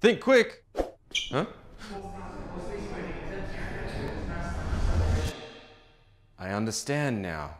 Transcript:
Think quick. Huh? I understand now.